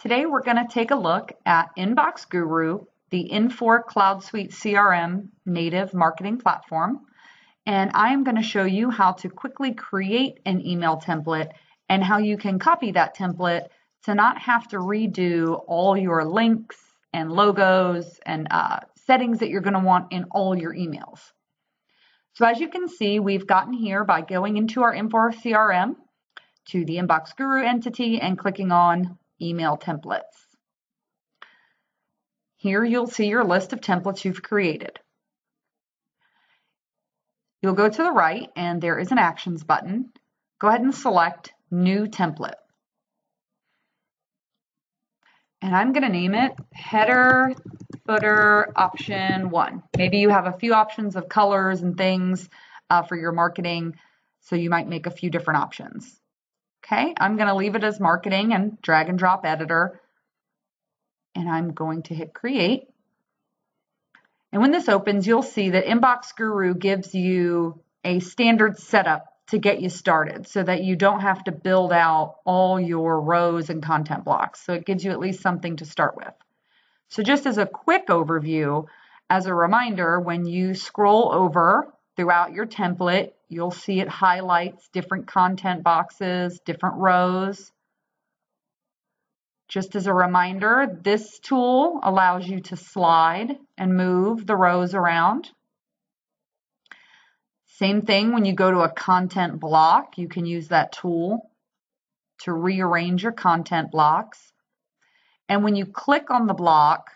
Today we're going to take a look at Inbox Guru, the Infor Cloud Suite CRM native marketing platform. And I am going to show you how to quickly create an email template and how you can copy that template to not have to redo all your links and logos and uh, settings that you're going to want in all your emails. So as you can see, we've gotten here by going into our Infor CRM to the Inbox Guru entity and clicking on email templates. Here you'll see your list of templates you've created. You'll go to the right and there is an actions button. Go ahead and select new template. And I'm going to name it header footer option one. Maybe you have a few options of colors and things uh, for your marketing, so you might make a few different options. Okay, I'm going to leave it as marketing and drag and drop editor. And I'm going to hit create. And when this opens, you'll see that Inbox Guru gives you a standard setup to get you started so that you don't have to build out all your rows and content blocks. So it gives you at least something to start with. So just as a quick overview, as a reminder, when you scroll over throughout your template, You'll see it highlights different content boxes, different rows. Just as a reminder, this tool allows you to slide and move the rows around. Same thing when you go to a content block, you can use that tool to rearrange your content blocks. And when you click on the block,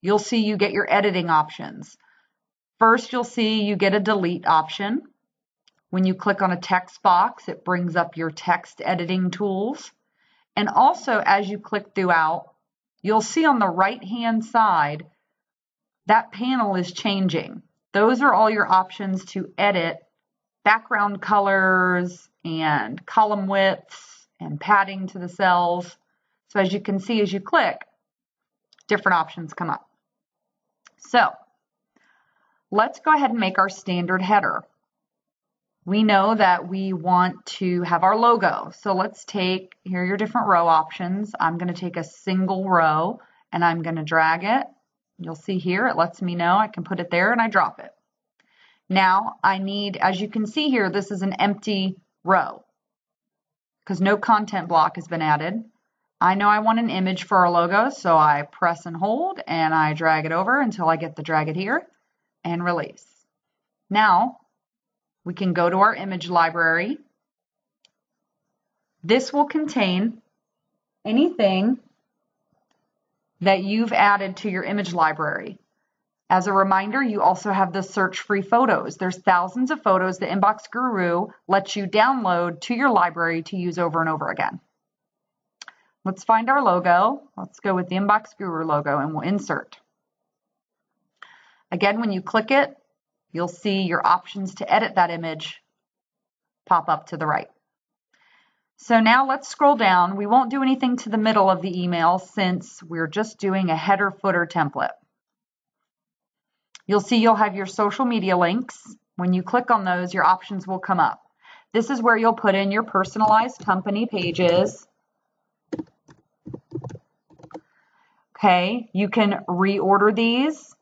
you'll see you get your editing options. First, you'll see you get a delete option. When you click on a text box, it brings up your text editing tools. And also, as you click throughout, you'll see on the right-hand side, that panel is changing. Those are all your options to edit background colors and column widths and padding to the cells. So as you can see, as you click, different options come up. So let's go ahead and make our standard header we know that we want to have our logo. So let's take, here are your different row options. I'm going to take a single row and I'm going to drag it. You'll see here, it lets me know I can put it there and I drop it. Now I need, as you can see here, this is an empty row because no content block has been added. I know I want an image for our logo, so I press and hold and I drag it over until I get the drag it here and release. Now we can go to our image library. This will contain anything that you've added to your image library. As a reminder, you also have the search free photos. There's thousands of photos that Inbox Guru lets you download to your library to use over and over again. Let's find our logo. Let's go with the Inbox Guru logo and we'll insert. Again, when you click it, you'll see your options to edit that image pop up to the right. So now let's scroll down. We won't do anything to the middle of the email since we're just doing a header footer template. You'll see you'll have your social media links. When you click on those, your options will come up. This is where you'll put in your personalized company pages. Okay, you can reorder these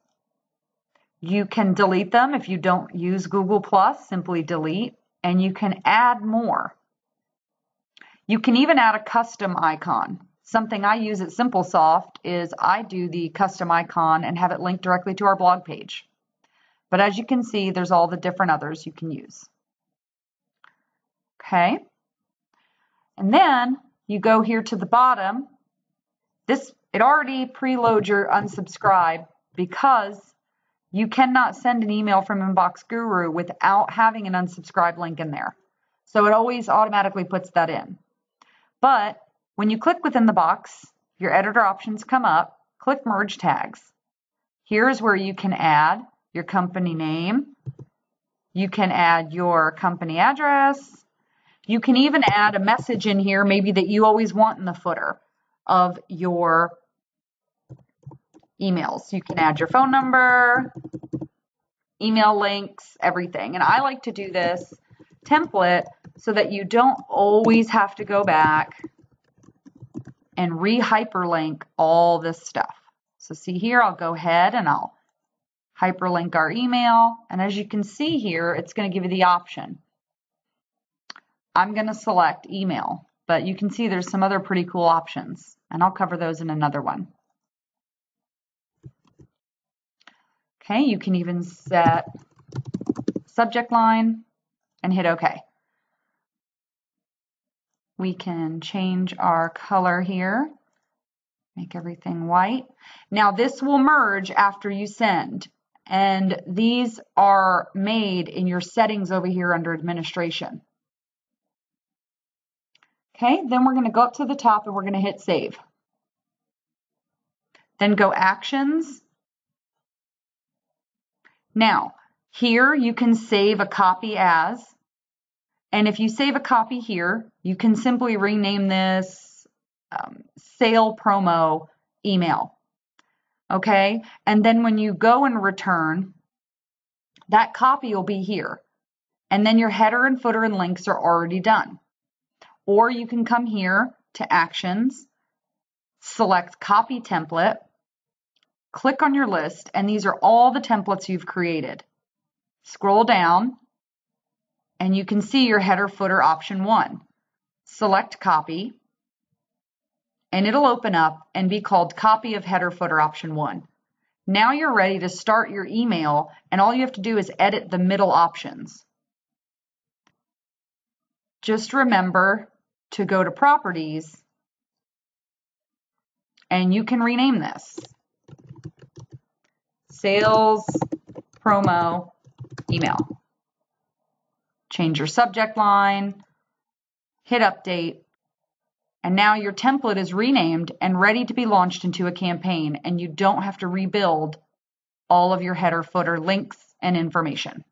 you can delete them if you don't use Google Plus, simply delete, and you can add more. You can even add a custom icon. Something I use at SimpleSoft is I do the custom icon and have it linked directly to our blog page. But as you can see, there's all the different others you can use. Okay. And then you go here to the bottom. This It already preloads your unsubscribe because you cannot send an email from Inbox Guru without having an unsubscribe link in there. So it always automatically puts that in. But when you click within the box, your editor options come up. Click Merge Tags. Here's where you can add your company name. You can add your company address. You can even add a message in here, maybe that you always want in the footer of your emails. You can add your phone number, email links, everything. And I like to do this template so that you don't always have to go back and re-hyperlink all this stuff. So see here, I'll go ahead and I'll hyperlink our email. And as you can see here, it's going to give you the option. I'm going to select email, but you can see there's some other pretty cool options, and I'll cover those in another one. Okay, you can even set subject line and hit OK. We can change our color here, make everything white. Now this will merge after you send, and these are made in your settings over here under administration. Okay, then we're going to go up to the top and we're going to hit save. Then go actions. Now, here you can save a copy as, and if you save a copy here, you can simply rename this um, sale promo email. Okay, and then when you go and return, that copy will be here. And then your header and footer and links are already done. Or you can come here to Actions, select Copy Template, click on your list, and these are all the templates you've created. Scroll down, and you can see your header footer option one. Select Copy, and it'll open up and be called Copy of Header Footer option one. Now you're ready to start your email, and all you have to do is edit the middle options. Just remember to go to properties and you can rename this sales promo email. Change your subject line, hit update, and now your template is renamed and ready to be launched into a campaign and you don't have to rebuild all of your header footer links and information.